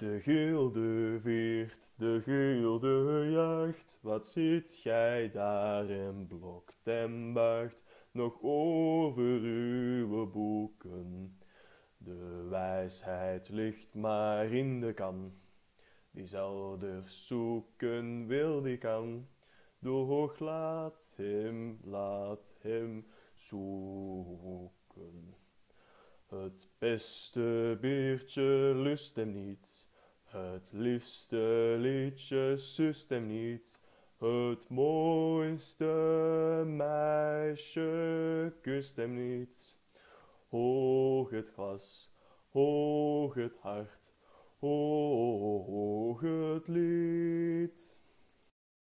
De gilde viert, de gilde juicht, wat ziet gij daar en blokt en buigt nog over uw boeken? De wijsheid ligt maar in de kan, die zelders zoeken wil die kan. Doch laat hem, laat hem zoeken. Het beste biertje lust hem niet, het liefste liedje sust hem niet. Het mooiste meisje kust hem niet. Hoog het glas, hoog het hart, hoog het lied.